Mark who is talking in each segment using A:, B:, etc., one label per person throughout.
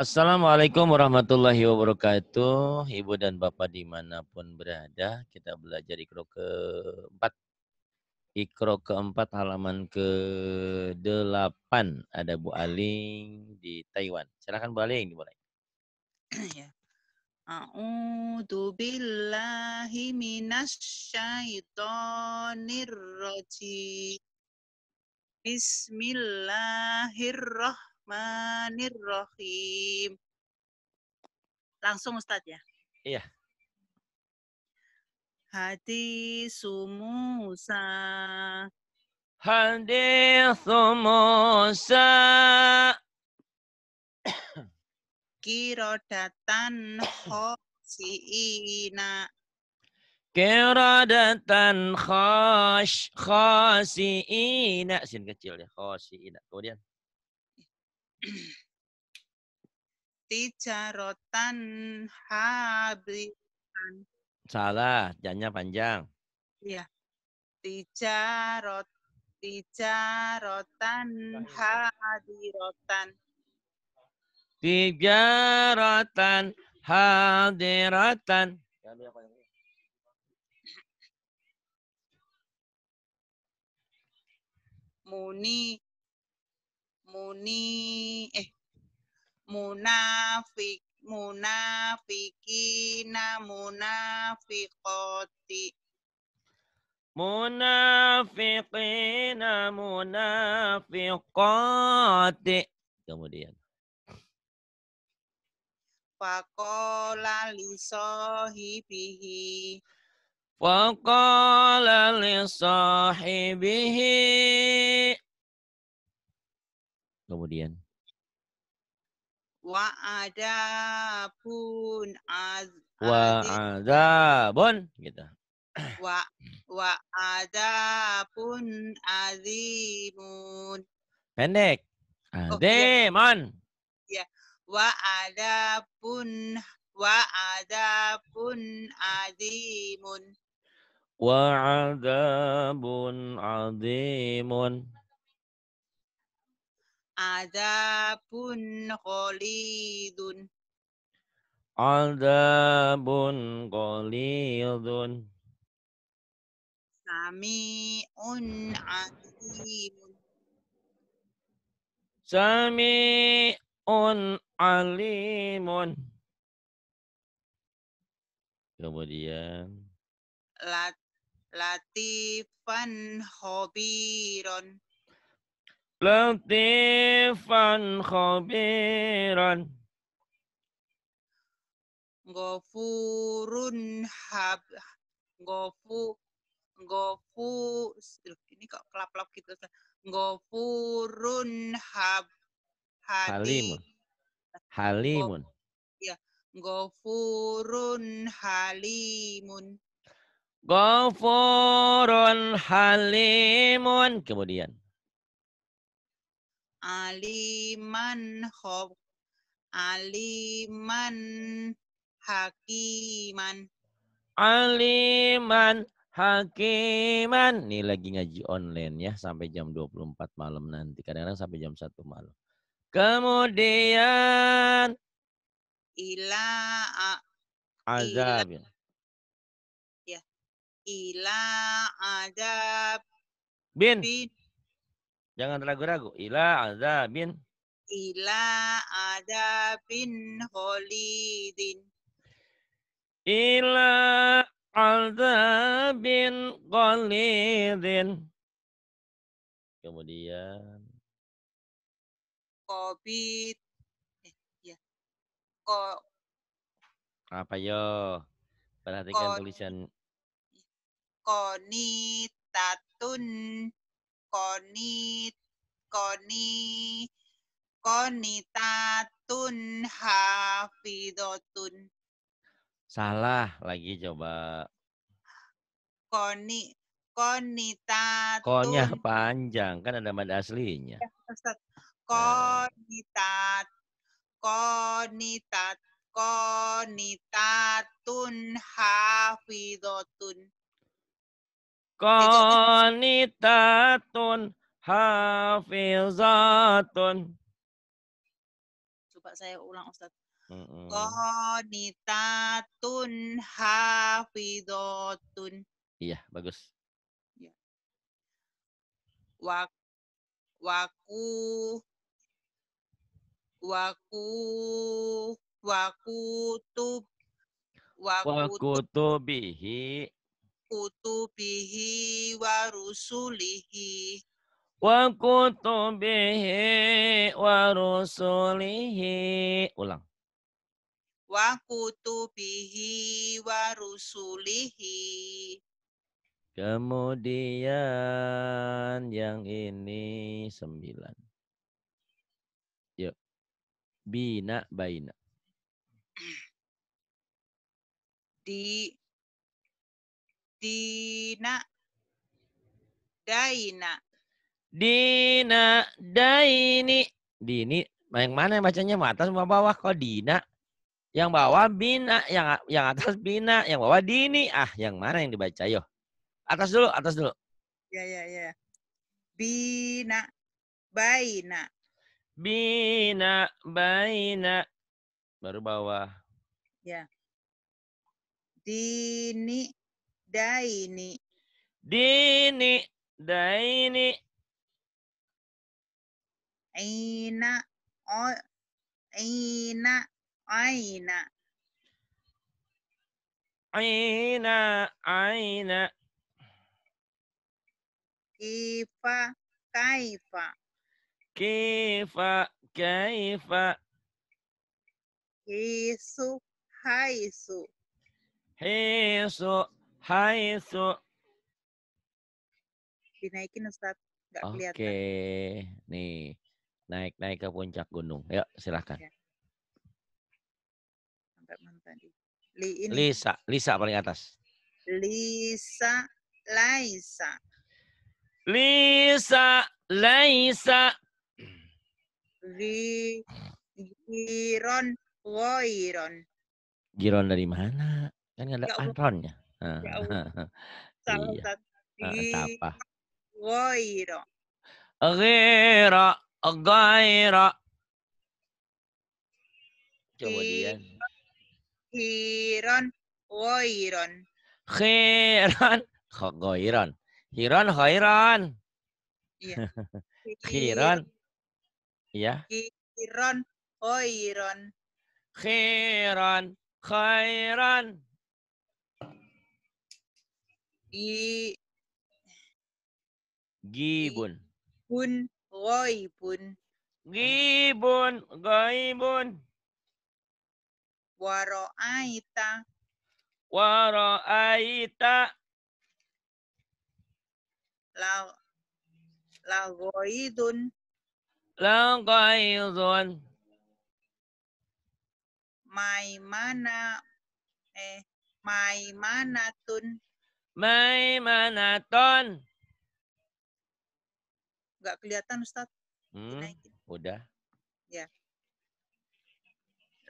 A: Assalamualaikum warahmatullahi wabarakatuh. Ibu dan Bapak di mana pun berada, kita belajar ikro keempat. Ikro keempat halaman ke-8. Ada Bu Aling di Taiwan. Silakan Bu Aling dimulai.
B: ya. A'udzu billahi minasyaitonir rajim. Bismillahirrahmanirrahim. Bismillahirrahmanirrahim. Langsung Ustadz ya?
A: Iya.
B: Hadis Musa.
A: Hadis Musa.
B: Kirodatan khosiina.
A: Kirodatan khas khasiina. Sin kecil ya, khasiina. Kemudian.
B: Tijarotan habitan.
A: Salah, jannya panjang.
B: Iya. Tijarot tijarotan hadirotan.
A: Tijaratan hadiratan.
B: Muni muni eh munafik munafikina munafiqati.
A: Munafiqina munafiqati. Kemudian.
B: Faqala li sahibihi.
A: Faqala li sahibihi kemudian?
B: Wa ada pun az
A: wa azabun gitu.
B: Wa wa ada pun azimun.
A: Pendek. Azimun
B: oh, ya. wa ada pun wa ada pun azimun.
A: Wa adabun azimun
B: Adabun qalidun.
A: Adabun qalidun.
B: Sami'un alimun.
A: Sami'un alimun. Kemudian.
B: Lat, latifan hobiron
A: latifan khabiran.
B: Gofurun hab gofu gofu ini kok kelap-kelap gitu Gofurun hab
A: halimun. Halimun
B: ya Gofurun halimun.
A: Gofurun halimun. Kemudian
B: aliman khob aliman hakiman.
A: Aliman hakiman. Nih lagi ngaji online ya sampai jam 24 malam nanti. Kadang-kadang sampai jam 1 malam. Kemudian
B: ila
A: azab
B: ya. Ila adab
A: bin, bin Jangan ragu-ragu. Ila azabin.
B: Ila azabin khalidin.
A: Ila azabin khalidin. Kemudian.
B: Kobit. Eh, ya. Ko.
A: Apa yo? Perhatikan Kon, tulisan.
B: Konitatun konit koni konitatun hafidotun.
A: Salah lagi coba.
B: Koni konitatun.
A: Konya panjang kan ada mad aslinya. Ya,
B: konitat konitat konitatun hafidotun.
A: Qanitatun hafizatun.
B: Coba saya ulang Ustaz.
A: Mm-mm.
B: Qanitatun hafidotun.
A: Iya, bagus.
B: Wak, waku waku wakutub
A: Wa
B: wakutub
A: kutubihi
B: kutubihi wa rusulihi
A: wa kutubihi wa rusulihi. Ulang.
B: wa kutubihi wa rusulihi
A: Kemudian yang ini sembilan. Yuk. Bina baina.
B: di dina daina
A: Dina daini. Dini. Yang mana yang bacanya? Yang atas sama bawah kok Dina. Yang bawah bina, yang yang atas bina, yang bawah dini. Ah, yang mana yang dibaca? Yo. Atas dulu, atas dulu.
B: ya ya ya bina baina
A: Bina baina. Baru bawah.
B: dini daini
A: Dini daini.
B: aina o aina aina
A: Aina aina.
B: kifa kaifa
A: Kifa kaifa.
B: hisu haisu
A: Hisu haisu.
B: dinaikin Ustaz nggak
A: Oke,
B: kelihatan
A: nih naik-naik ke puncak gunung. Yuk, silahkan.
B: Ya. sampai mana tadi li ini
A: Lisa, Lisa paling atas.
B: lisa laisa
A: Lisa, Laisa.
B: ri giron woiron
A: Giron dari mana? Kan nggak ada
B: Ya. Ya Allah. salah
A: Iya.
B: Ustaz
A: Ah,
B: Gi-
A: apa?
B: woiro
A: Ghira, ghaira. Kemudian
B: hiron woiron
A: khiran, kok ghairan. Hiran, khairan. Khiran. Iya.
B: hiron woiron
A: Khiran, khairan.
B: Gi
A: Gibun.
B: Bun ghaibun.
A: Gibun ghaibun.
B: Wara'aita.
A: Wara'aita.
B: La la
A: ghaidun. La ghaidun.
B: Maimana eh maimanatun
A: Maimanaton.
B: nggak kelihatan Ustaz
A: Hmm,
B: dinaikin
A: udah.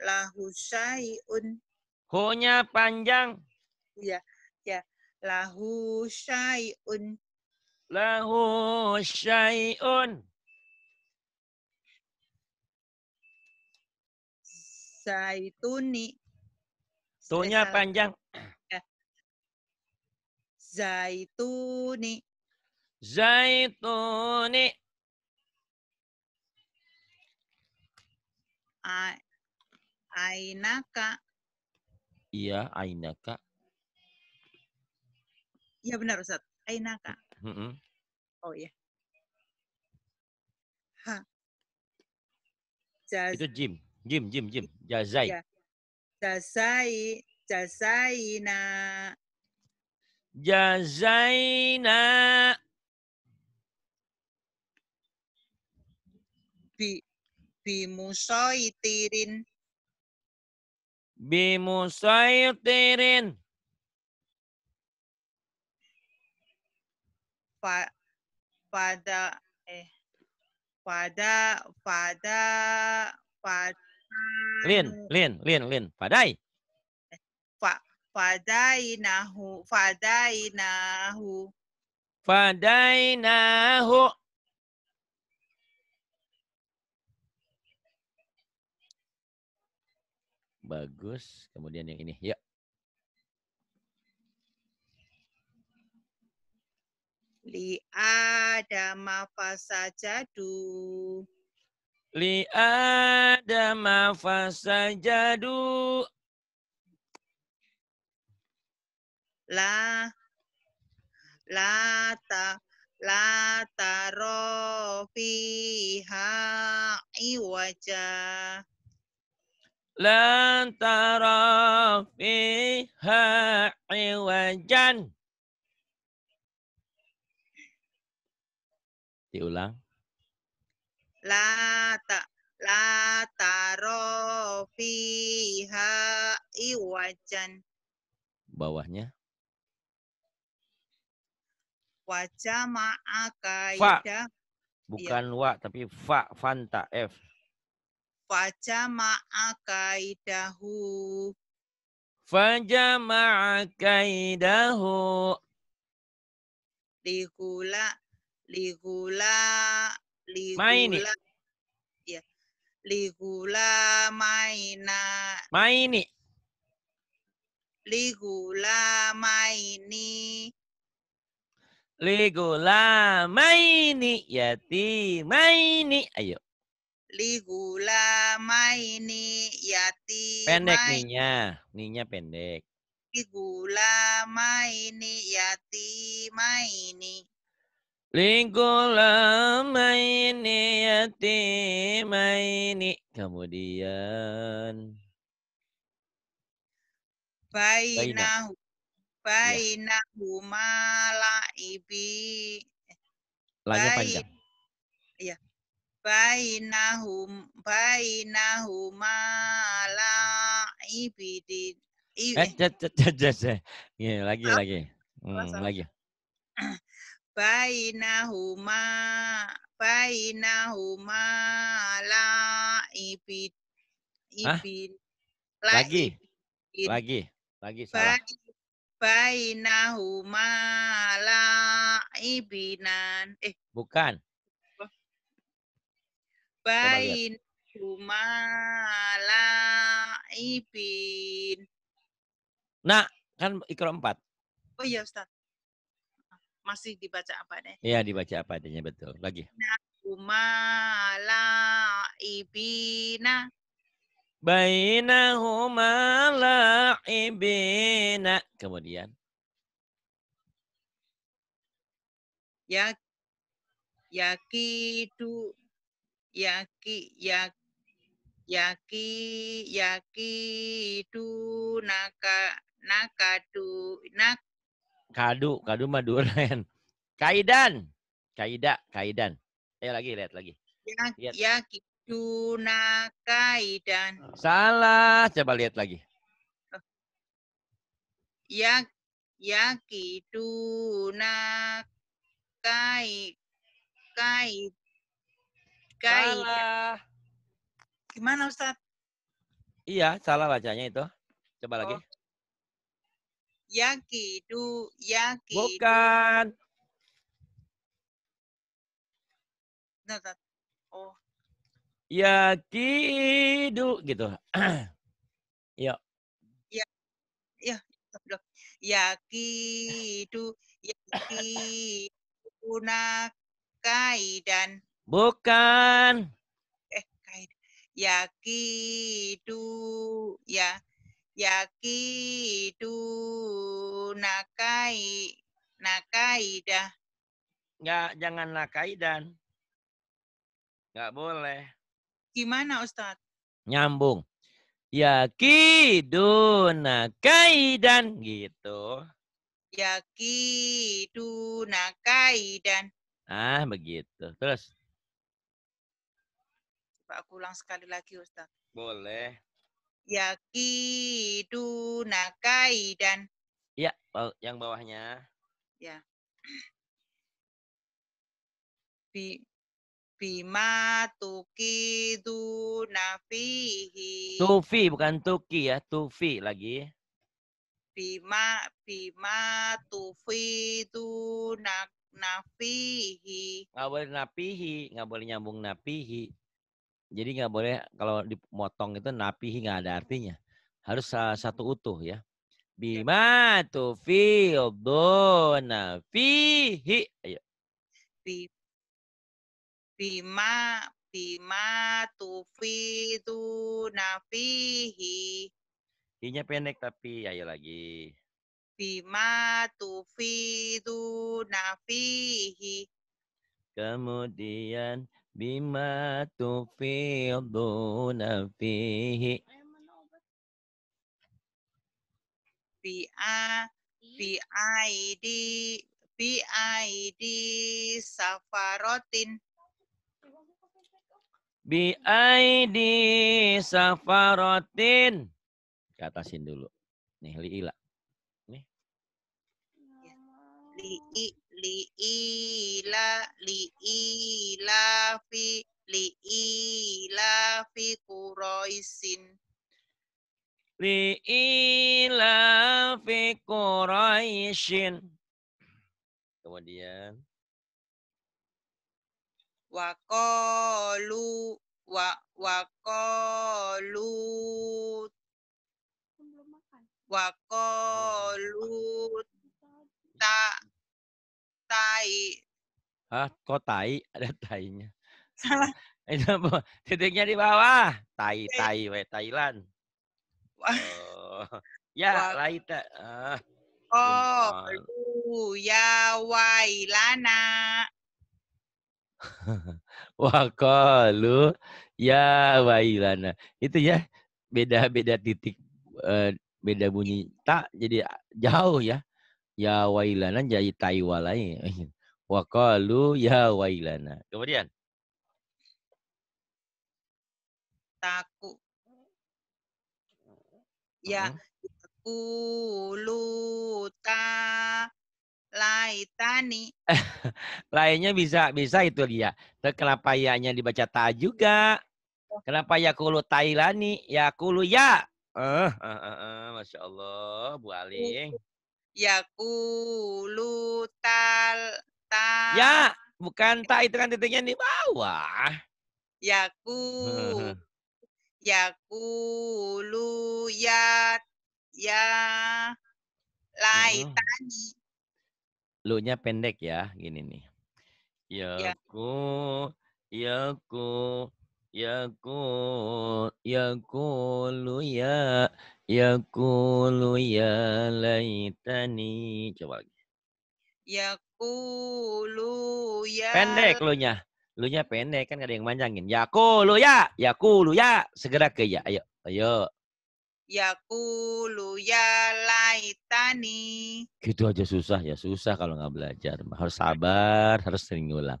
B: lahu syai'un
A: Hu-nya panjang.
B: ya ya lahu syai'un
A: Lahu syai'un.
B: zaituni
A: Tu-nya panjang.
B: Zaituni
A: Zaituni.
B: a- ainaka
A: Iya, ainaka.
B: ya benar Ustaz ainaka
A: Mm-mm.
B: oh ya ha Jaz,
A: Itu jim. Jim, jim, jim. Jazai.
B: Ya. jazai jazaina
A: Jazaina.
B: bi bimusoitirin
A: Bimusaitirin.
B: pa, pada eh pada pada pada
A: Lin, lin, lin, lin. Padai.
B: Fa, fadainahu fadainahu
A: Fadainahu. bagus. Kemudian yang ini, ya.
B: Li adama fasajadu.
A: Li adama fasajadu.
B: La la ta la taro fiha iwaja.
A: Lan tara fiha iwajan. Diulang.
B: La ta la taro fiha iwajan.
A: Bawahnya.
B: Wajah ma'akaidah.
A: Bukan wa, tapi fa, fanta, F.
B: Wajah ma'akaidahu.
A: Fajama'a kaidahu.
B: Ligula. Ligula.
A: Maini.
B: Ligula. Ya. Ligula maina.
A: Maini.
B: Ligula maini.
A: Ligula maini yatimaini. Ayo,
B: Ligula maini yati.
A: pendek ninya. Ninya pendek.
B: Ligula maini yati maini.
A: Ligula maini yatimaini. Kemudian
B: Bainahu. Bainahuma laibi.
A: lanya panjang.
B: Bainahum. Bainahuma laibidin. I-
A: Eh, cet, cet, cet, cet. Iya, lagi,
B: Ah,
A: lagi. Hmm,
B: salah.
A: lagi.
B: Bainahuma. Bainahuma laibid. Ibin.
A: Lagi,
B: laibin.
A: lagi, lagi salah.
B: Bai- Bainahuma laibinan. Eh,
A: Bukan.
B: bainahuma laibin.
A: Nah, kan ikro empat.
B: Oh iya Ustaz. Masih dibaca apa nih?
A: Iya, dibaca apa adanya betul. Lagi.
B: Huma laibina.
A: Bainahuma la'ibina. Kemudian.
B: Ya yakidu yaki yak yaki yakidu naka nakadu nak
A: Kadu, kadu mah duren. Kaidan. Kaida, kaidan. Ayo lagi, lihat lagi.
B: yak
A: Lihat.
B: Yakidu nakaidan
A: Salah, coba lihat lagi.
B: yak yakidu nakai kai kai
A: Salah.
B: gimana Ustaz?
A: Iya, salah bacanya itu. Coba lagi.
B: Oh. Yakidu yakidu
A: Bukan.
B: Bentar, bentar. Oh,
A: Yakidu gitu.
B: Astagfirullah. Yakidu yakidu nakaidan
A: Bukan.
B: eh kaid yakidu ya yakidu nakai nakaidah
A: Nggak, jangan nakaidan. Nggak boleh.
B: Gimana Ustaz?
A: Nyambung. Yakiduna kaidan gitu.
B: Yakidu nakaidan
A: Ah, begitu. Terus
B: coba aku ulang sekali lagi Ustaz
A: boleh.
B: yakidu nakaidan
A: Ya, baw- yang bawahnya.
B: bi bima tukidu nafihi
A: Tufi bukan tuki ya, tufi lagi.
B: bima bima tufidu nak nafihi
A: Nggak boleh napihi, nggak boleh nyambung napihi. Jadi nggak boleh kalau dipotong itu napihi nggak ada artinya. Harus sa- satu utuh ya. Bima tufiduna fihi. Ayo.
B: Bima bima tufiduna fihi
A: I-nya pendek tapi ayo lagi.
B: bima tufiduna fihi
A: Kemudian bima tufiduna fihi.
B: bi a bi aidi bi aidi safarotin
A: Bi aidi safaratin. Ke atasin dulu. Nih, liila.
B: li i li ila li ila fi li ila fi quraisin
A: Li ila fi Quraisyin. Kemudian
B: wa qalu wa wa qalu wa qalu ta tai
A: ah kok tai ada tainya.
B: salah
A: Itu apa? Titiknya di bawah. Tai
B: Oke.
A: tai we Thailand.
B: Wah.
A: Oh. Ya, laita. Ah,
B: qalu ya wailana
A: Wah, qalu ya wailana. Itu ya beda-beda titik eh, beda bunyi tak jadi jauh ya. Ya wailana jadi tai walai. Wa qalu ya wailana. Kemudian
B: taku ya
A: Hmm.
B: kulu ta laitani
A: lainnya bisa bisa itu dia. Terus kenapa ya-nya dibaca ta juga? Kenapa ya kulu tailani? Ya kulu ya. Eh, eh, eh, eh, Masya Allah, Bu Aling.
B: ya kulu tal ta
A: Ya, bukan ta itu kan titiknya di bawah.
B: ya ku ya kulu ya ya laitani
A: Lu-nya pendek ya, gini nih.
B: Ya.
A: Yaku, yaku, yaku, yakulu ya, yakulu ya laitani. Coba lagi.
B: ya kulu ya
A: Pendek lu-nya. Lu-nya pendek kan gak ada yang manjangin. Yakulu ya, yakulu ya. Segera ke ya. Ayo, ayo.
B: Ya kulu ya laitani
A: Gitu aja susah ya, susah kalau nggak belajar. Harus sabar, harus sering ngulang.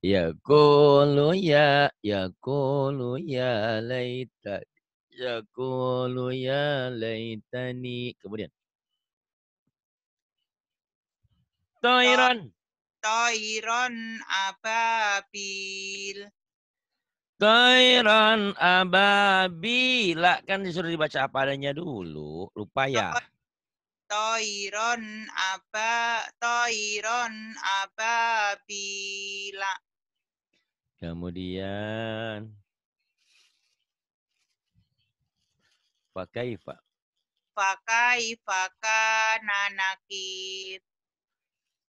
A: Ya kulu ya, ya kulu ya laita. Ya kulu ya laitani. Kemudian. Toiron.
B: toiron ababil
A: Toiron ababila. Kan disuruh dibaca apa adanya dulu. Lupa ya.
B: toiron aba toiron ababila
A: Kemudian. Fakaifa.
B: fakai fakana nakir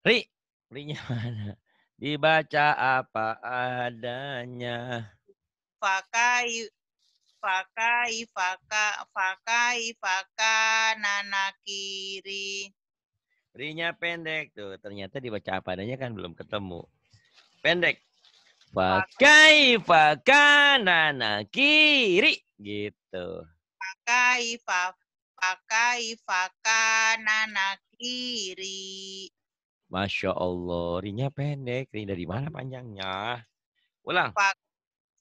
A: Ri. Ri-nya mana? Dibaca apa adanya.
B: Fakai fakai faka fakai fakana nakiri
A: Ri-nya pendek tuh. Ternyata dibaca apa adanya kan belum ketemu. Pendek. Pakai fakana nakiri. Gitu.
B: fakai fa fakai fakana nakiri
A: Masya Allah. Ri-nya pendek. Ri dari mana panjangnya? Ulang.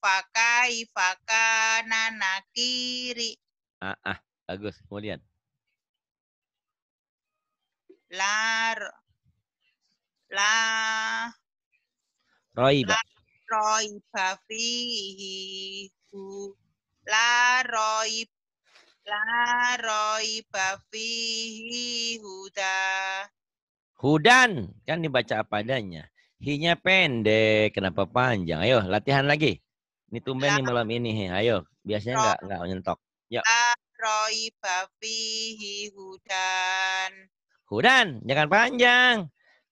B: Fakai fakana nakiri
A: Ah, ah. Bagus. Kemudian.
B: lar la
A: Roiba.
B: roiba fihi la roib la roiba fihi huda
A: Hudan. Kan dibaca apa adanya. Hi-nya pendek. Kenapa panjang? Ayo latihan lagi. Ini tumben nih malam ini. He. Ayo. Biasanya nggak nggak nyentok.
B: la raiba fihi hudan.
A: Hudan, jangan panjang.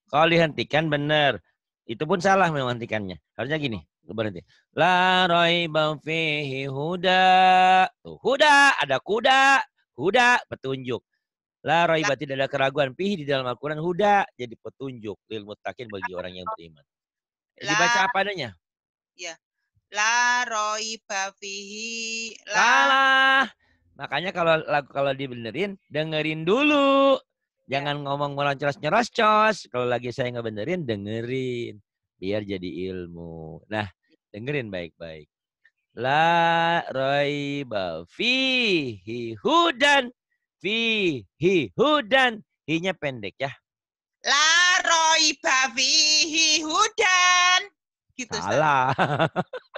A: Kalau dihentikan benar. Itu pun salah menghentikannya. Harusnya gini, berhenti. La raiba fihi huda. Tuh, huda, ada kuda. Huda, petunjuk. La raiba tidak ada keraguan fihi di dalam Al-Quran. Huda, jadi petunjuk. Lil muttaqin bagi orang yang beriman. Dibaca
B: La-
A: apa adanya?
B: La raiba fihi la
A: Salah. Makanya kalau lagu kalau dibenerin, dengerin dulu. Jangan ngomong meloncos nyerocos. Kalau lagi saya ngebenerin, dengerin. Biar jadi ilmu. Nah, dengerin baik-baik. La raiba fihi hudan. Fihi hudan. Hi-nya pendek ya.
B: la raiba fihi hudan. Gitu.
A: Salah.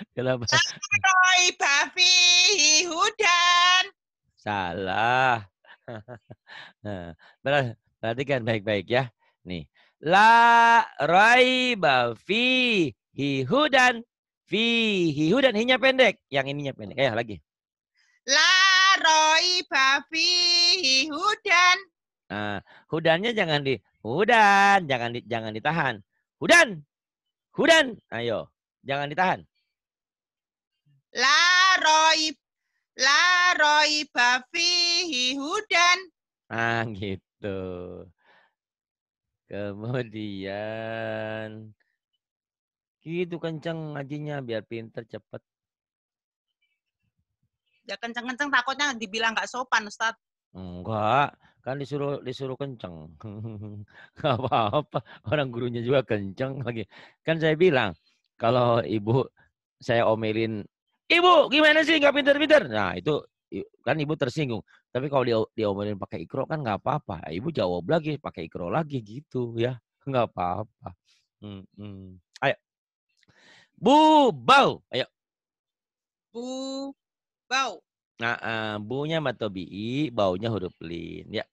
A: Kenapa?
B: Raiba fihi hudan.
A: Salah. Nah, Perhatikan baik-baik ya. Nih. La raiba fihi hudan. Fihi hudan. Hinya pendek. Yang ininya pendek. Ayo lagi.
B: La raiba fihi hudan.
A: Nah, hudannya jangan di hudan, jangan di, jangan ditahan. Hudan. Hudan. Ayo. Jangan ditahan.
B: La raib la raiba fihi hudan.
A: Ah, gitu. Kemudian gitu kenceng ngajinya biar pinter cepet.
B: Ya kenceng-kenceng takutnya dibilang nggak sopan Ustaz.
A: Enggak, kan disuruh disuruh kenceng. Enggak apa-apa, orang gurunya juga kenceng lagi. Kan saya bilang, kalau ibu saya omelin, ibu gimana sih nggak pinter-pinter? Nah itu kan ibu tersinggung. Tapi kalau dia diomelin pakai ikro kan nggak apa-apa. Ibu jawab lagi pakai ikro lagi gitu ya, nggak apa-apa. Hmm, hmm. Ayo, bu bau, ayo.
B: Bu bau.
A: Nah, eh, bunya matobi'i, baunya huruf lin. Ya,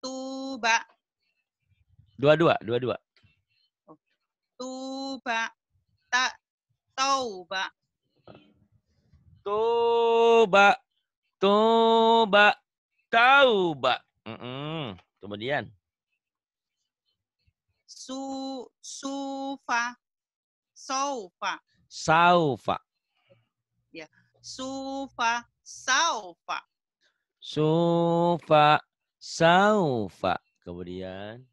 B: Tuba
A: dua-dua, dua-dua.
B: tuba ta tauba
A: Toba, toba, tauba. Mm-mm. Kemudian
B: su sufa saufa
A: saufa,
B: sufa saufa
A: sufa, saufa. Kemudian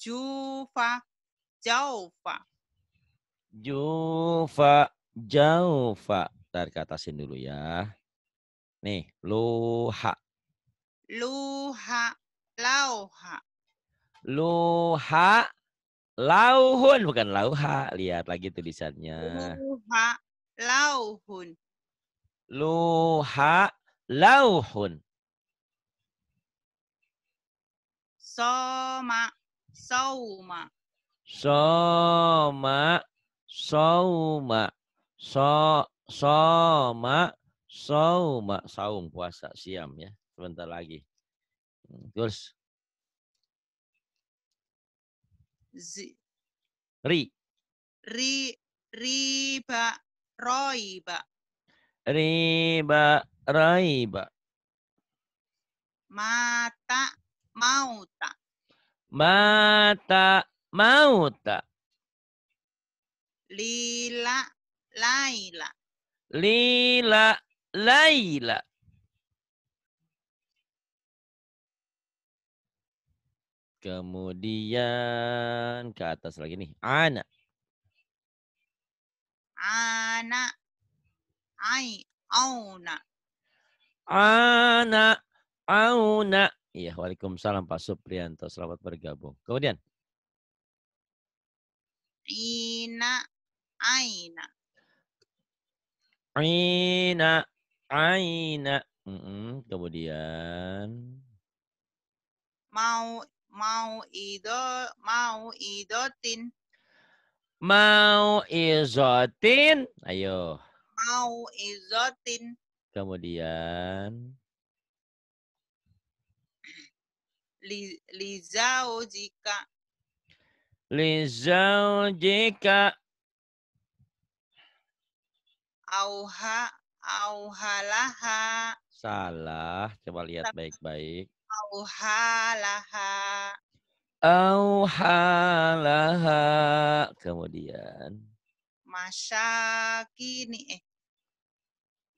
B: jufa jaufa
A: jufa, jaufa. Tarik ke atasin dulu ya. Nih, luha,
B: luha lauha
A: luha, lauhun bukan lauha. Lihat lagi tulisannya.
B: luha lauhun
A: Luha, lauhun.
B: soma sauma
A: Soma, sauma, so, soma, sauma, saum puasa siam ya. Sebentar lagi. Hmm, Terus.
B: Zi,
A: ri,
B: ri riba roiba
A: riba, raiba,
B: mata mauta.
A: Mata, mauta,
B: lila laila
A: lila, laila. Kemudian ke atas lagi nih. Ana,
B: ana ai auna
A: Ana, auna. Iya, Waalaikumsalam Pak Suprianto. Selamat bergabung. Kemudian,
B: ina aina
A: Aina, Aina. Mm-mm, Kemudian,
B: mau mau ido mau idotin
A: mau izotin. Ayo.
B: mau izotin
A: Kemudian,
B: li, lizau jika
A: lizaujika.
B: auha auhalaha
A: Salah. Coba lihat baik-baik.
B: auhalaha
A: Auhalaha. Kemudian.
B: masyakini eh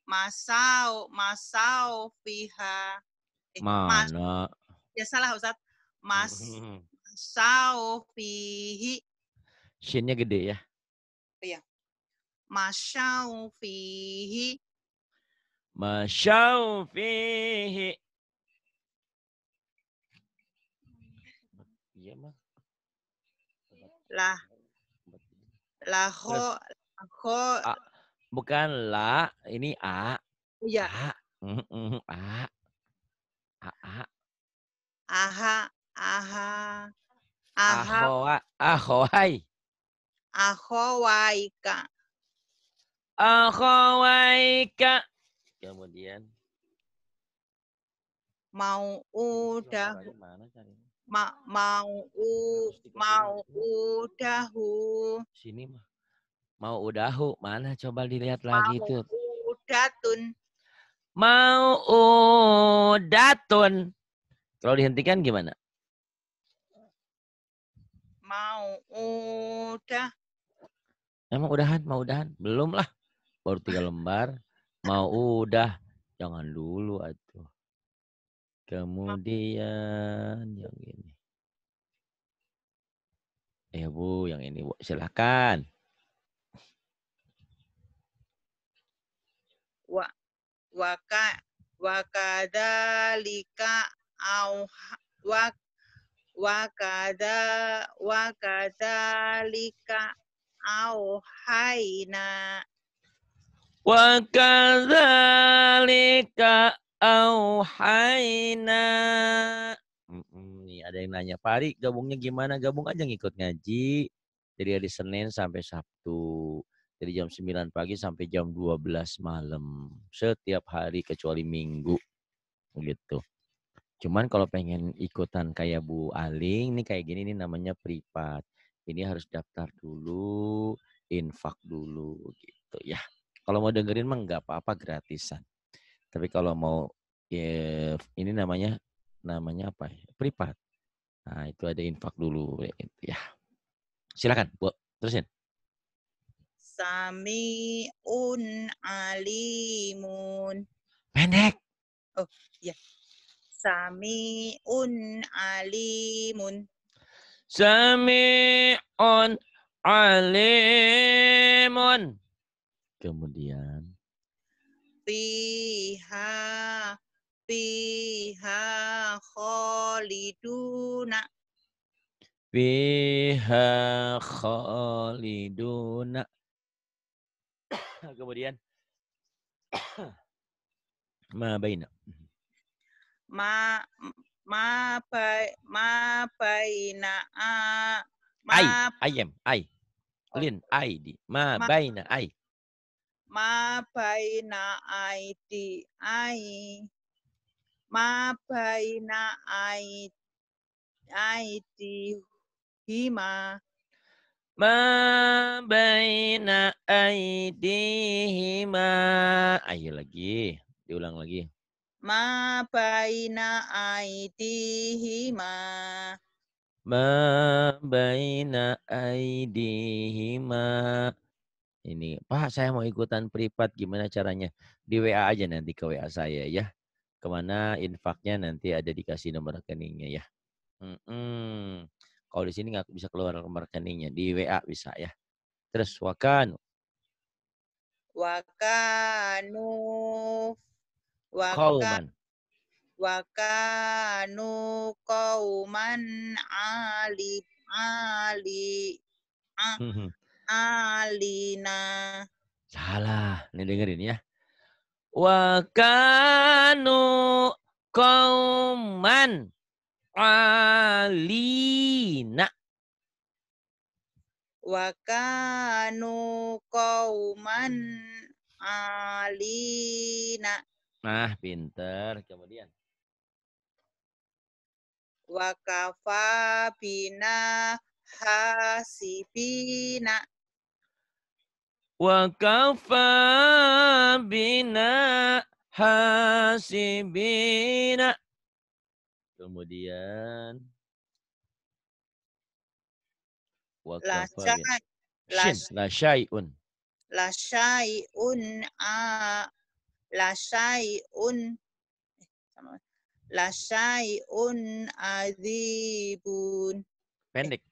B: masau masau fiha eh, mas,
A: Mana?
B: ya salah Ustaz mas fihi
A: Shinnya gede ya.
B: fihi
A: Masyau fihi. Iya mah.
B: lah laho laho
A: Ah. Bukan la, ini a.
B: ya
A: A. Mm, mm, A. A. A.
B: aha aha aha
A: Ahoa. Ahoai.
B: ahowaika
A: Akhawaika. Kemudian.
B: mau udah ma, mau u mau udahu
A: Sini mah. Mau udahu. Mana coba dilihat lagi
B: mau udatun
A: Mau udatun. Kalau dihentikan gimana?
B: Mau udah
A: Emang udahan? Mau udahan? Belum lah. Baru tiga lembar. Mau udah. Jangan dulu atuh. Kemudian yang ini. Ya Bu, yang ini Bu. Silakan.
B: waka wakadalika au wa wakada wakadalika au haina
A: Wa kadzalika auhayna. Mm-mm, Nih ada yang nanya, Pak Ari gabungnya gimana? Gabung aja ngikut ngaji. Dari hari Senin sampai Sabtu. Dari jam 9 pagi sampai jam 12 malam. Setiap hari kecuali Minggu. Gitu. Cuman kalau pengen ikutan kayak Bu Aling, nih kayak gini nih namanya privat. Ini harus daftar dulu, infak dulu gitu ya. Kalau mau dengerin mah nggak apa-apa gratisan. Tapi kalau mau ya, ini namanya namanya apa ya? Privat. Nah, itu ada infak dulu gitu ya. Silakan, Bu. Terusin.
B: samiun alimun
A: Pendek.
B: Samiun alimun
A: Sami'un alimun. Kemudian
B: fiha fiha khaliduna
A: fiha khaliduna. Kemudian ma baina.
B: Ma ma bai ma baina a ma
A: Ai, ayam, ai.
B: Oh.
A: Lin, ai di. Ma
B: Ma-
A: baina ai.
B: ma baina aidi ai ma baina ai aidi hima
A: Ma baina aidihima. Ayo lagi. Diulang lagi.
B: Ma baina aidihima
A: Ma baina aidihima. Ini, Pak, saya mau ikutan privat. Gimana caranya? Di WA aja nanti ke WA saya ya. Ke mana infaknya nanti ada dikasih nomor rekeningnya ya. Mm-mm. Kalau di sini nggak bisa keluar nomor rekeningnya. Di WA bisa ya. Terus wakan.
B: wakanu
A: Kauman.
B: wakanu kauman ali ali alina
A: Salah. Nih dengerin ya. Wakanu kauman alina.
B: wakanu kauman alina
A: Nah, pinter. Kemudian.
B: wakafa bina hasibina
A: Wa kafa bina hasibina. Kemudian wa
B: La
A: kafa bina.
B: syai la
A: Shin, la syai'un.
B: la syai'un a la syai'un eh, sama. la syai'un adzibun
A: Pendek.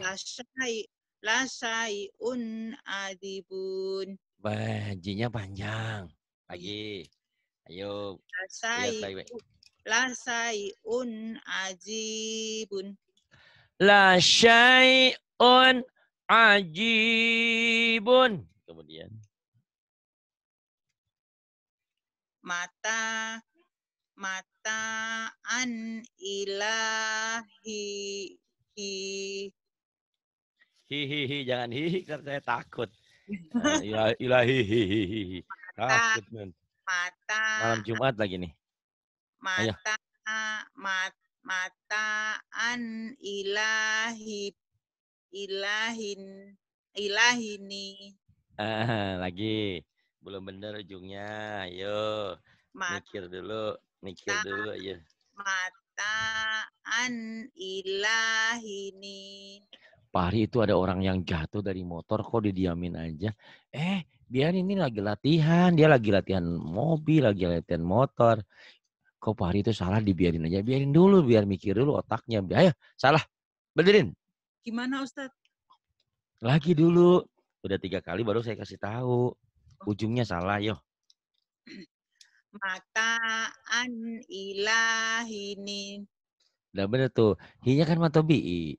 B: la syai la syai'un adzibun
A: Bajinya panjang. Lagi. Ayo,
B: la
A: lihat
B: syai
A: baik-baik.
B: la syai'un ajibun
A: La syai'un ajibun. Kemudian.
B: Mata mata an ilahi hi
A: Hihihi, jangan hihi, karena saya takut. Ilah- ilahi, hihihi. Takut, men.
B: mata
A: Malam Jumat lagi nih. Ayo.
B: mata mat, mata an ilahi ilahin ilahini
A: Ah, lagi. Belum bener ujungnya. Ayo, mikir dulu. Mikir
B: Mata.
A: dulu, ayo.
B: mata an ilahini
A: Pak Hari itu ada orang yang jatuh dari motor, kok didiamin aja. Eh, biarin ini lagi latihan. Dia lagi latihan mobil, lagi latihan motor. Kok Pak Hari itu salah, dibiarin aja. Biarin dulu, biar mikir dulu otaknya. Ayo, salah. Benerin.
B: gimana Ustadz
A: Lagi dulu. Udah tiga kali baru saya kasih tahu. Ujungnya salah, yo.
B: mata an ilahini
A: Udah bener tuh. Hinya kan matobi.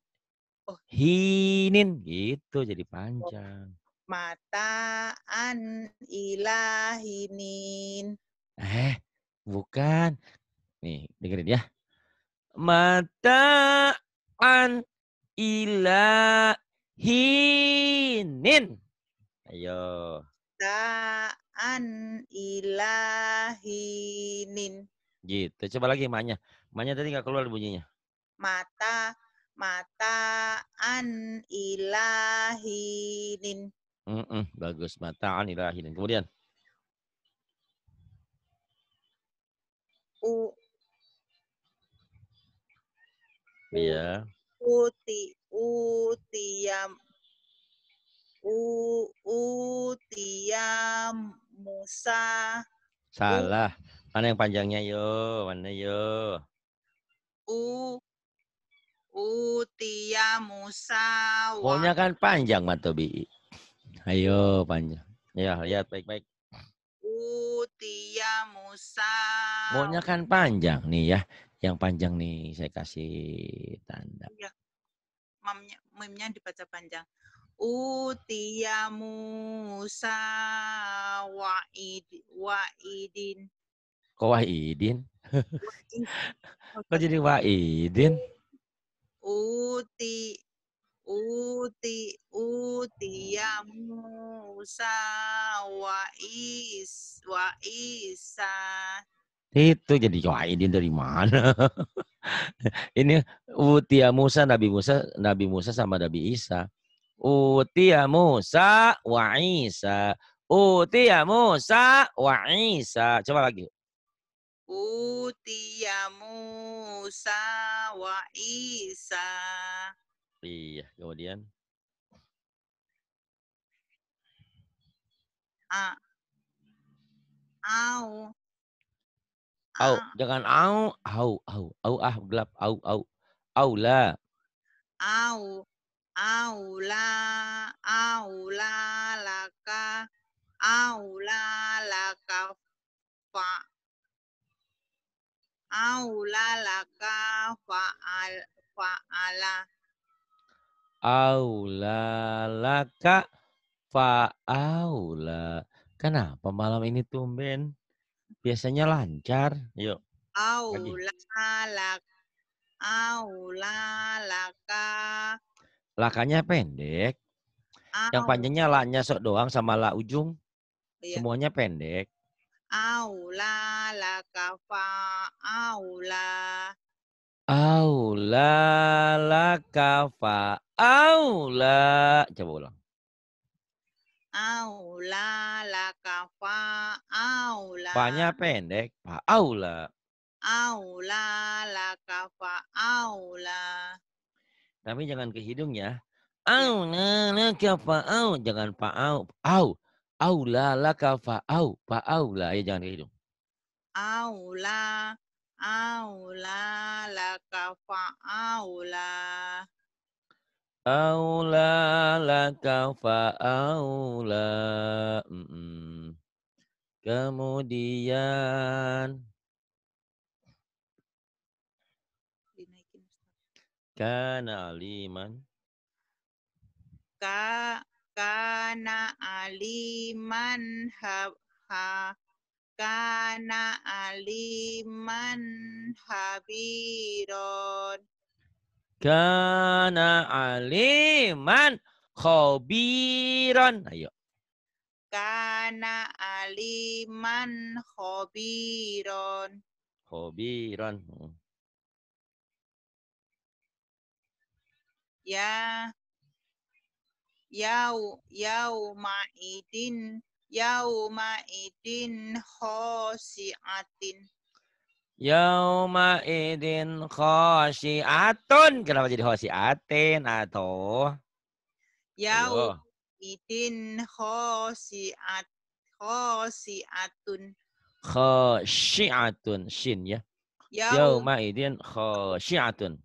B: Oh.
A: Hinin. Gitu, jadi panjang.
B: mata an ilahinin
A: Eh, bukan. Nih, dengerin ya. Mata'an ilahinin. Ayo.
B: Ta'an ilahinin.
A: Gitu. Coba lagi emaknya. Emaknya tadi nggak keluar bunyinya.
B: Mata mataan ilahinin.
A: Mm-mm, bagus. Mata'an ilahinin. Kemudian.
B: U
A: Iya.
B: uti utiyam u utiyam Musa
A: Salah. Mana yang panjangnya yo? Mana yo?
B: u utiya Musa
A: Pokoknya kan panjang matobi. Ayo panjang. Ya, lihat baik-baik.
B: utiya Musa
A: Maunya kan panjang nih ya. Yang panjang nih saya kasih tanda.
B: mamnya memnya dibaca panjang. Utiya Musa wa'id wa'idin.
A: Kok Wahidin? Kok jadi Wahidin?
B: Uti uti utiya Musa wa is wa Isa.
A: Itu jadi Wahidin dari mana? Ini Utia Musa, Nabi Musa, Nabi Musa sama Nabi Isa. Utia Musa wa Isa. Utia Musa wa Isa. Coba lagi.
B: Utiya Musa wa Isa.
A: Iya, kemudian.
B: A au
A: Au, jangan au, au, au, au ah gelap, au, au. Aula.
B: au aula aula laka aula laka fa aula laka fa'al fa'ala
A: Aula laka fa'aula. Kenapa malam ini tumben? Biasanya lancar. Yuk.
B: aula lak aula laka
A: Lakanya pendek. Yang
B: au-
A: panjangnya laknya sok doang sama la ujung.
B: iya.
A: Semuanya pendek.
B: aula laka fa'aula
A: Aula laka fa'aula. Coba ulang.
B: aula laka fa aula
A: Fa-nya pendek. Fa'aula.
B: aula laka fa aula
A: Tapi jangan ke hidung ya. Au la laka fa'au. Jangan fa'au. Au. Aula laka fa'au. Fa'aula. Ya jangan ke hidung.
B: aula aula laka fa aula
A: Aula laka fa'aula. Mm-mm. Kemudian
B: dinaikin Ustaz.
A: Kana aliman.
B: ka kana aliman ha, ha kana aliman habiron
A: Kana aliman khobiran. Ayo.
B: kana aliman khobiron
A: Khobiran. Mm.
B: Ya yau yauma idin yauma idin khosiatin
A: Yauma idin khosyiatun. Kenapa jadi khosyiatin atau?
B: yau idin khosiat khosiatun
A: Khosyiatun. Shin ya.
B: yau
A: Yauma idin khosyiatun.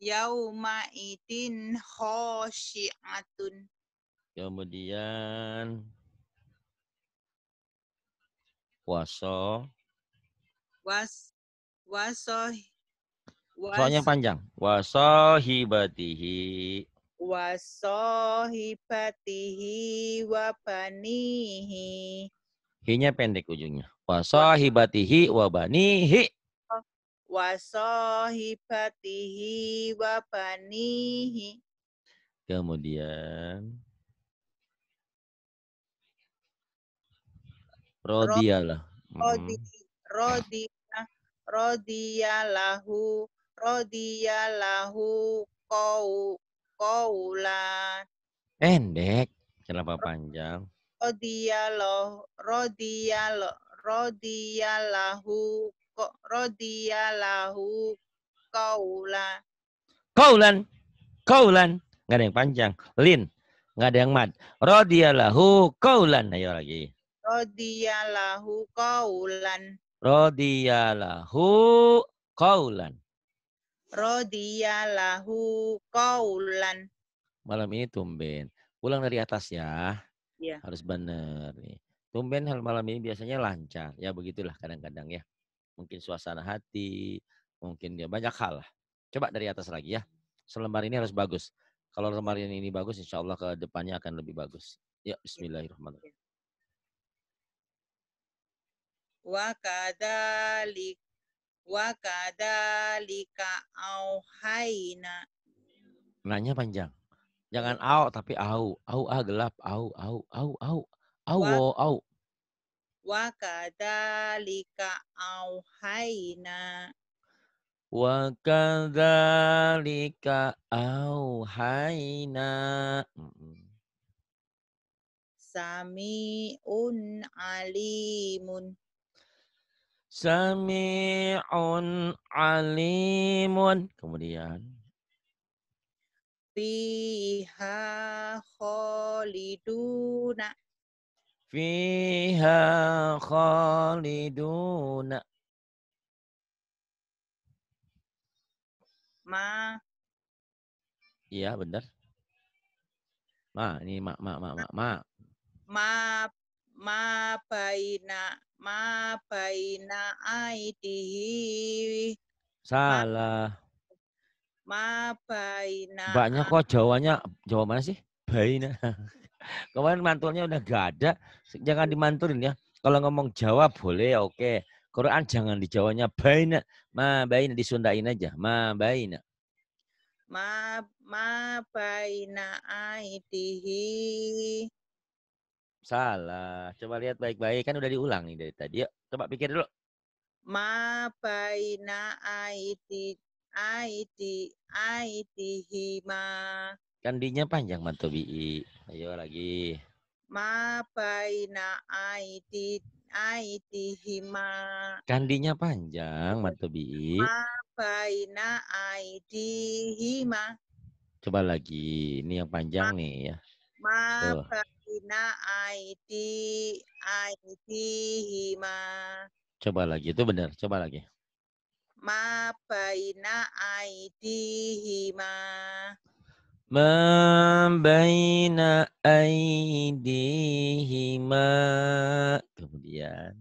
B: Yauma idin khosiatun
A: Kemudian waso.
B: was wasoh
A: Soalnya panjang. Wasohibatihi.
B: wasohibatihi wa banihi
A: Hi-nya pendek ujungnya. Wasohibatihi wabanihi.
B: Wasohibatihi wa banihi
A: Kemudian rodiyalah.
B: rodi rodi rodiyalahu rodiyalahu kau kaulan
A: Pendek. Kenapa panjang?
B: rodiyallahu rodiyallahu rodiyalahu rodiyalahu kaulan
A: Kaulan. Kaulan. Nggak ada yang panjang. Lin. Nggak ada yang mad. Rodiyalahu kaulan. Ayo lagi.
B: rodiyalahu kaulan
A: Rodiyalahu kaulan.
B: rodiyalahu kaulan
A: Malam ini tumben. Ulang dari atas ya.
B: Iya.
A: Harus benar nih. Tumben hal malam ini biasanya lancar. Ya begitulah kadang-kadang ya. Mungkin suasana hati. Mungkin dia banyak hal. Coba dari atas lagi ya. Selembar ini harus bagus. Kalau lembar ini bagus, insya Allah ke depannya akan lebih bagus. Ya, Bismillahirrahmanirrahim.
B: wa kadalik wa kadalika auhaina
A: Nanya panjang. Jangan au tapi au. Au ah gelap. Au au au au. Au au.
B: Wa kadalika auhaina
A: Wa kadzalika auhayna.
B: Samiun alimun.
A: Sami'un alimun. Kemudian.
B: Fiha khaliduna
A: fiha khaliduna.
B: ma
A: Iya benar. Ma, ini ma, ma, ma, ma, ma.
B: ma ma baina ma baina aidihi
A: Salah.
B: ma baina
A: Mbaknya kok Jawanya, Jawa mana sih? Baina. Kemarin mantulnya udah gak ada. Jangan dimantulin ya. Kalau ngomong Jawa boleh oke. Quran jangan di Jawanya baina. Ma baina disundain aja. Ma baina.
B: ma ma baina aidihi
A: Salah. Coba lihat baik-baik. Kan udah diulang nih dari tadi. Yuk, coba pikir dulu.
B: ma baina aidi aidi aidihi ma
A: Kan dinya panjang mantu bi. Ayo lagi.
B: ma baina aidi aidihima
A: Kandinya panjang, matobi.
B: ma baina aidihima
A: Coba lagi. Ini yang panjang nih ya.
B: ma
A: Tuh.
B: baina aidi aidihima
A: Coba lagi. Itu benar. Coba lagi.
B: ma baina aidihima
A: Membaina aidihima. Kemudian.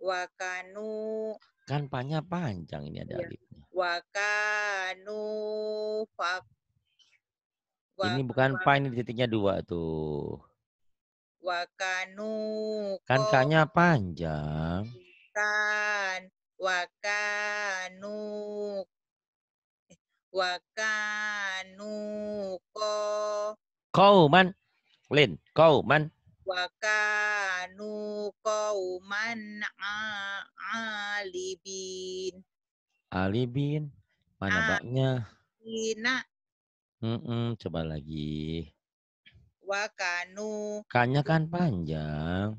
B: wakanu
A: Kan pannya panjang ini ada
B: Iya.
A: alifnya.
B: wakanu fak
A: Ini bukan pa, ini titiknya dua tuh.
B: wakanu
A: Kan kanya panjang.
B: kan wakanu wakanu ko
A: Kau man. Lin. Kau man.
B: wakanu qauman a- alibin
A: Alibin. Mana baknya?
B: ina
A: Mm-mm, coba lagi.
B: wakanu
A: Kanya kan panjang.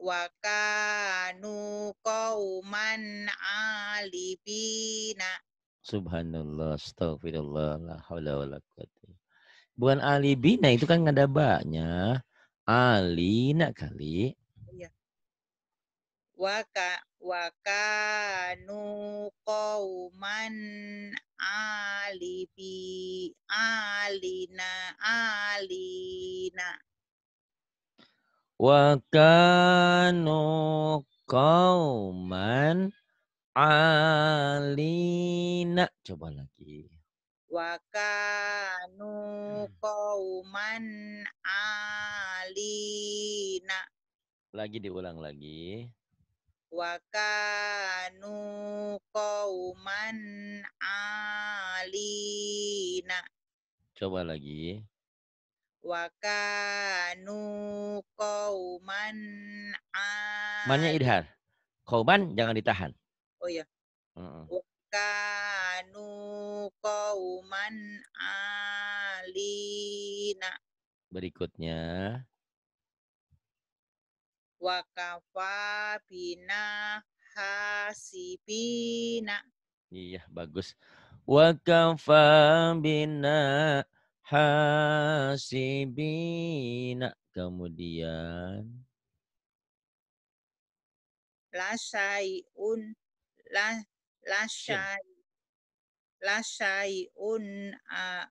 B: wakanu qauman alibina
A: Subhanallah, astagfirullah, la haula wala quwata. Bukan alibina, itu kan ada baknya. Alina kali.
B: waka wakanu qauman alibi alina alina
A: Wa kanu qauman alina. Coba lagi.
B: wakanu qauman alina
A: Lagi diulang lagi.
B: wakanu qauman alina
A: Coba lagi.
B: wakanu qauman
A: Mana
B: ali-
A: idhar? Qauman jangan ditahan.
B: Oh ya
A: Mm-mm.
B: kanu qauman alina
A: Berikutnya.
B: wakafa bina hasibina
A: Iya, bagus. Wa kafa bina hasibina. Kemudian
B: la syai'un la la syai la syai'un a-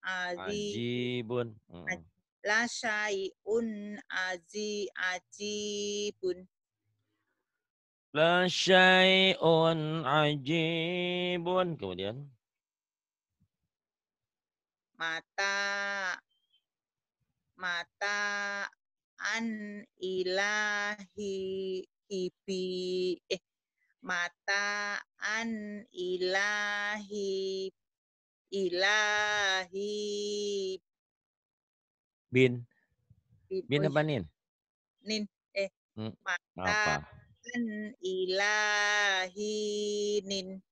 B: azi
A: ajibun. Mm-mm.
B: la syai'un azi ajibun
A: La syai'un ajibun. Kemudian
B: mata mata an ilahi hibi eh mata an ilahi ilahi
A: bin.
B: bin,
A: Bin
B: oh,
A: apa nin?
B: nin eh
A: Hmm,
B: mata
A: Apa?
B: an ilahi nin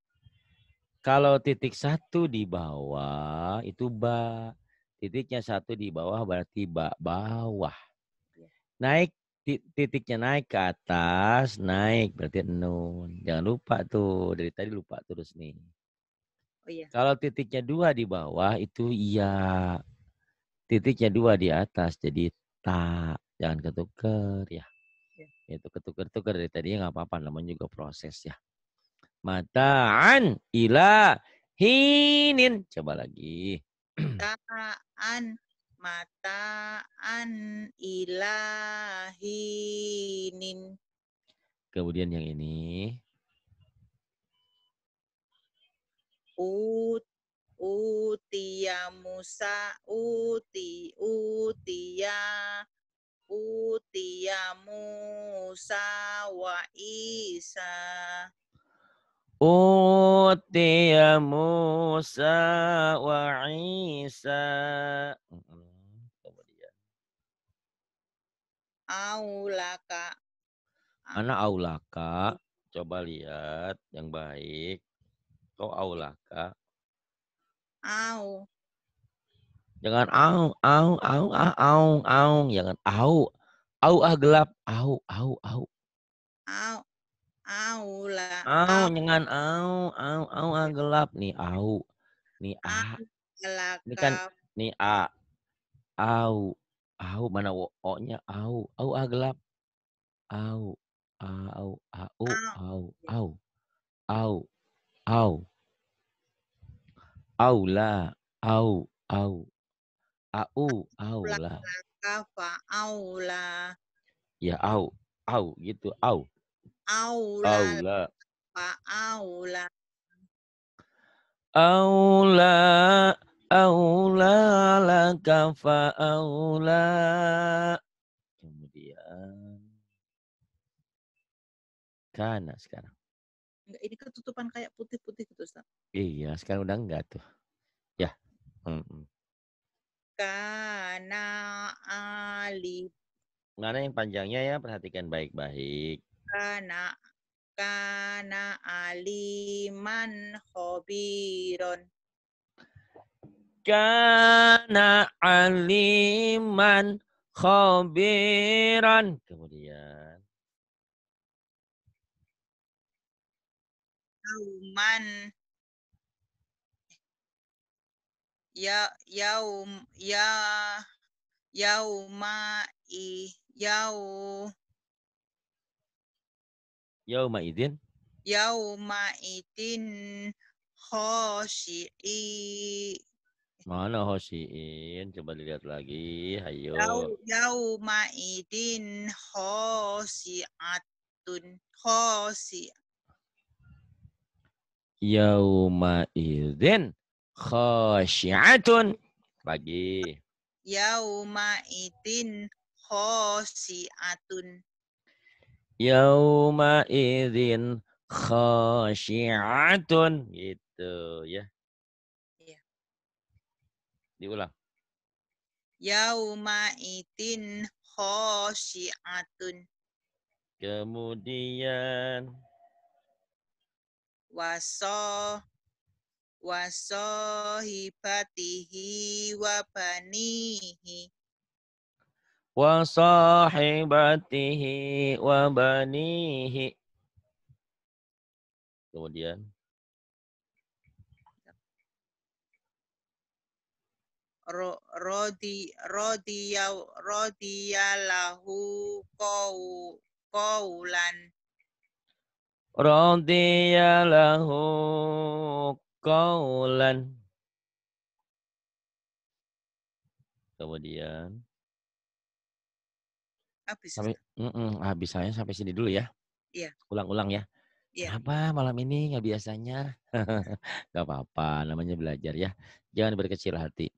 A: Kalau titik satu di bawah itu ba. Titiknya satu di bawah berarti ba bawah.
B: Iya.
A: Naik titiknya naik ke atas, naik berarti nun. Jangan lupa tuh dari tadi lupa terus nih.
B: oh iya
A: Kalau titiknya dua di bawah itu iya. Titiknya dua di atas jadi tak. Jangan ketuker ya.
B: Iya.
A: Itu ketuker-tuker dari tadi nggak apa-apa namanya juga proses ya. Mataan ila hinin. Coba lagi.
B: mataan mataan ilahi nin
A: Kemudian yang ini.
B: ut utia Musa uti utia utia Musa wa Isa
A: Utiya Musa wa Isa. Mm-mm. Kemudian.
B: Aulaka
A: Mana aulaka? Coba lihat yang baik. Kau aulaka.
B: au
A: Jangan au, au, au, ah, aung, aung. Jangan au. Au ah gelap. Au, au, au.
B: Au.
A: Au,
B: Au.
A: jangan au, au, au ah gelap. Nih au. Nih a.
B: Au.
A: Ini kan nih a. Au. Au mana wo o-nya au. Au ah gelap. Au. Au, au,
B: Au.
A: au, au. Au. Au. Aula. Au, au. Au, aula.
B: Kafa. Aula.
A: Ya au. Au gitu. Au.
B: Aula.
A: Aula.
B: Fa. Aula.
A: Aula. Aula laka fa aula. Kemudian. Kana sekarang.
B: Enggak, ini ketutupan kayak putih-putih gitu, Ustaz.
A: Iya, sekarang udah enggak tuh. Ya. Mm-mm.
B: Kana alif.
A: Mana yang panjangnya ya, perhatikan baik-baik.
B: Kana kana aliman khobiron.
A: Kana aliman khobiran. Kemudian.
B: Yauman. Ya yaum ya yauma i yau
A: Yauma idin.
B: yauma idin khosyi'i
A: Mana hosiin? Coba dilihat lagi. Hayo.
B: Yau yauma idin khosiatun khosi
A: Yauma idin khasyiatun. Lagi.
B: yauma idin khosiatun
A: Yauma idin khasyiatun. Gitu ya. Diulang.
B: yauma idin khosiatun
A: Kemudian.
B: waso wasohibatihi wa banihi
A: Wa sahibatihi wa banihi. Kemudian.
B: Rodi rodiya rodiyalahu qau qaulan
A: Radiya lahu qawlan. Kemudian.
B: habis
A: Sampai, mm habis saya sampai sini dulu ya.
B: Iya.
A: Ulang-ulang ya.
B: Iya.
A: Kenapa malam ini nggak biasanya? Gak apa-apa, namanya belajar ya. Jangan berkecil hati.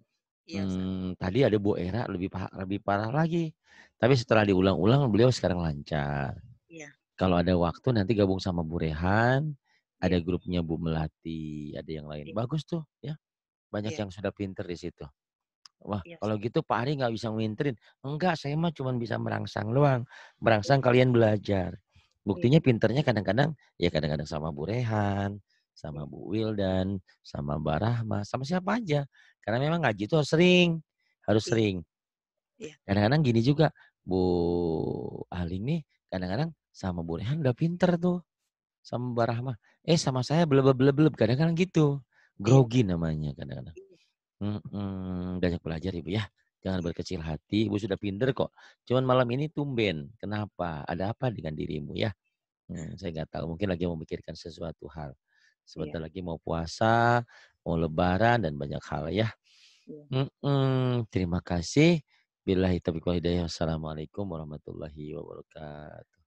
B: Iya Ustaz.
A: Hmm, tadi ada Bu Era lebih parah, lebih parah lagi. Tapi setelah diulang-ulang beliau sekarang lancar.
B: Iya.
A: Kalau ada waktu nanti gabung sama Bu Rehan, ada
B: Iya.
A: grupnya Bu Melati, ada yang lain.
B: Iya.
A: Bagus tuh ya. Banyak
B: Iya.
A: yang sudah pinter di situ. Wah,
B: Iya,
A: kalau gitu Pak Ari nggak bisa nginterin. Enggak, saya mah cuma bisa merangsang doang. Merangsang kalian belajar. Buktinya pinternya kadang-kadang ya kadang-kadang sama Bu Rehan, sama Bu Wildan, sama Mbak Rahma, sama siapa aja. Karena memang ngaji itu harus sering, harus
B: Iya.
A: sering.
B: Iya.
A: Kadang-kadang gini juga, Bu Aling nih kadang-kadang sama Bu Rehan udah pinter tuh. Sama Mbak Rahma. Eh sama saya beleb kadang-kadang gitu. Grogi namanya kadang-kadang. Mm-mm, banyak belajar Ibu ya. Jangan berkecil hati. Ibu sudah pinter kok. Cuman malam ini tumben. Kenapa? Ada apa dengan dirimu ya? Hmm, saya nggak tahu. Mungkin lagi memikirkan sesuatu hal. Sebentar lagi mau puasa, mau lebaran dan banyak hal ya.
B: Iya.
A: Mm-mm, terima kasih. Billahi taufiq wal hidayah. Wassalamualaikum warahmatullahi wabarakatuh.